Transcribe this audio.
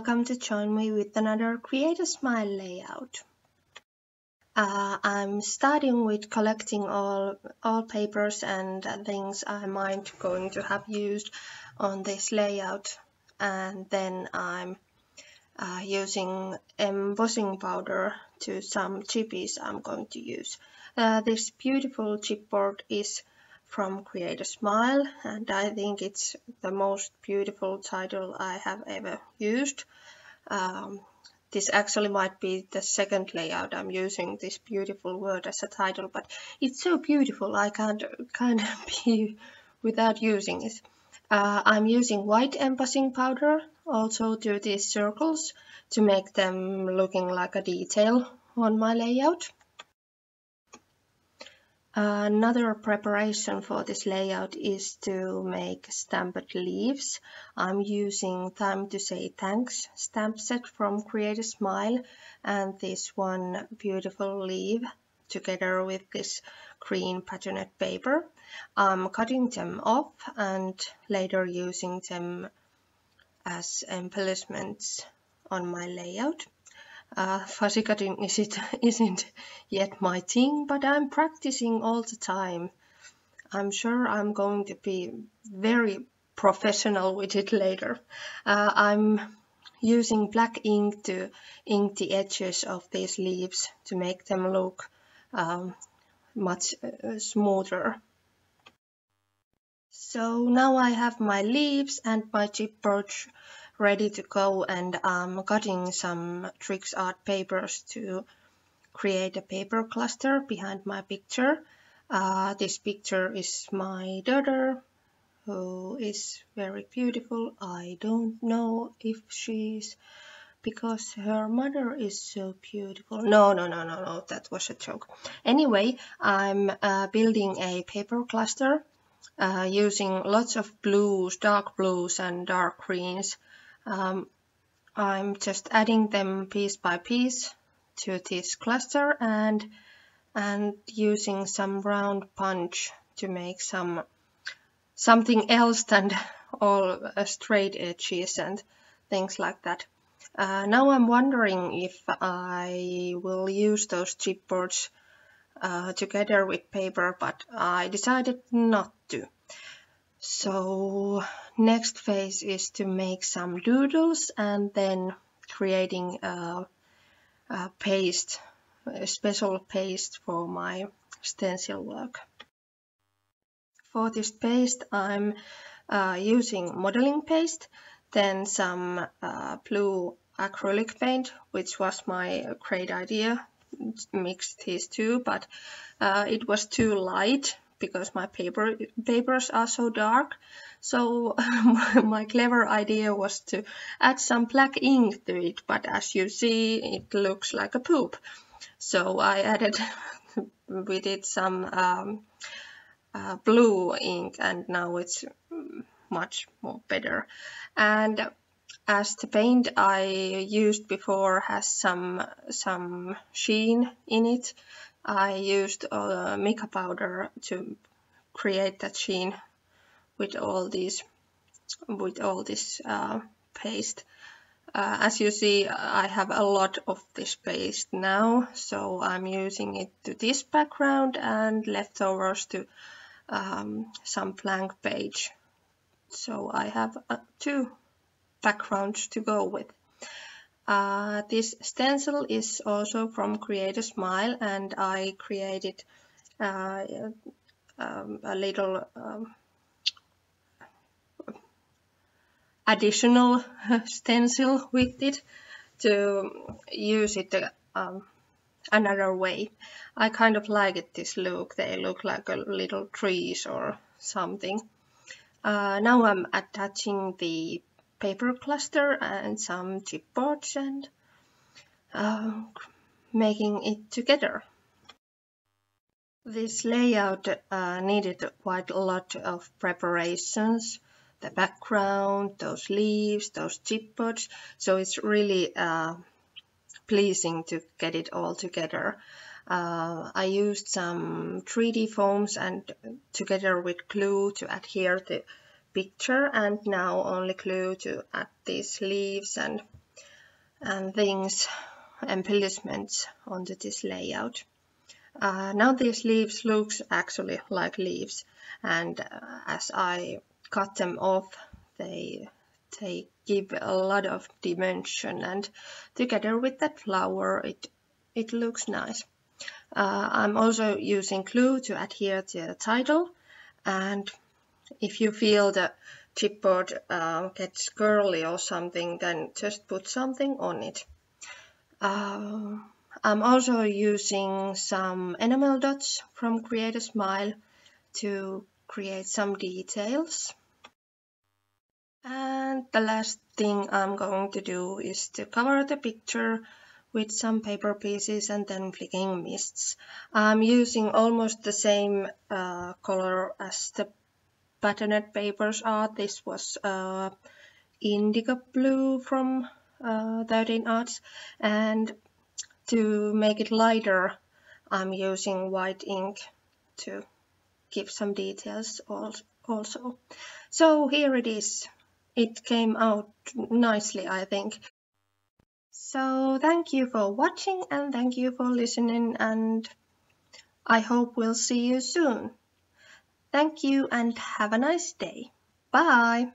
welcome to join me with another Create a Smile layout. Uh, I'm starting with collecting all, all papers and things I might going to have used on this layout and then I'm uh, using embossing powder to some chippies I'm going to use. Uh, this beautiful chipboard is from Create a Smile and I think it's the most beautiful title I have ever used. Um, this actually might be the second layout I'm using this beautiful word as a title, but it's so beautiful I can't kind of be without using it. Uh, I'm using white embossing powder also to these circles to make them looking like a detail on my layout. Another preparation for this layout is to make stamped leaves. I'm using Time to Say Thanks stamp set from Create a Smile and this one beautiful leaf together with this green patterned paper. I'm cutting them off and later using them as embellishments on my layout. Uh, fuzzy cutting is it, isn't yet my thing, but I'm practicing all the time. I'm sure I'm going to be very professional with it later. Uh, I'm using black ink to ink the edges of these leaves to make them look um, much uh, smoother. So now I have my leaves and my chipboard ready to go and I'm cutting some tricks art papers to create a paper cluster behind my picture. Uh, this picture is my daughter who is very beautiful. I don't know if she's because her mother is so beautiful. No, no, no, no, no, that was a joke. Anyway, I'm uh, building a paper cluster uh, using lots of blues, dark blues and dark greens um, I'm just adding them piece by piece to this cluster and and using some round punch to make some something else than all uh, straight edges and things like that. Uh, now I'm wondering if I will use those chipboards uh, together with paper, but I decided not to. So next phase is to make some doodles and then creating a, a paste, a special paste for my stencil work. For this paste I'm uh, using modeling paste, then some uh, blue acrylic paint, which was my great idea, mixed these two, but uh, it was too light because my paper papers are so dark. So my clever idea was to add some black ink to it, but as you see, it looks like a poop. So I added with it some um, uh, blue ink and now it's much more better. And as the paint I used before has some some sheen in it, I used uh, mica powder to create that sheen with all these with all this uh, paste. Uh, as you see, I have a lot of this paste now, so I'm using it to this background and leftovers to um, some blank page. So I have uh, two backgrounds to go with. Uh, this stencil is also from Create a Smile and I created uh, um, a little um, additional stencil with it to use it um, another way. I kind of like it this look, they look like a little trees or something. Uh, now I'm attaching the paper cluster and some chipboards and uh, making it together. This layout uh, needed quite a lot of preparations, the background, those leaves, those chipboards, so it's really uh, pleasing to get it all together. Uh, I used some 3D foams and together with glue to adhere the picture and now only glue to add these leaves and and things, and embellishments onto this layout. Uh, now these leaves looks actually like leaves and uh, as I cut them off they they give a lot of dimension and together with that flower it it looks nice. Uh, I'm also using glue to adhere to the title and if you feel the chipboard uh, gets curly or something then just put something on it. Uh, I'm also using some enamel dots from Create a Smile to create some details. And the last thing I'm going to do is to cover the picture with some paper pieces and then flicking mists. I'm using almost the same uh, color as the patterned papers are. This was uh, indigo blue from uh, 13 Arts and to make it lighter I'm using white ink to give some details also. So here it is. It came out nicely I think. So thank you for watching and thank you for listening and I hope we'll see you soon. Thank you and have a nice day. Bye!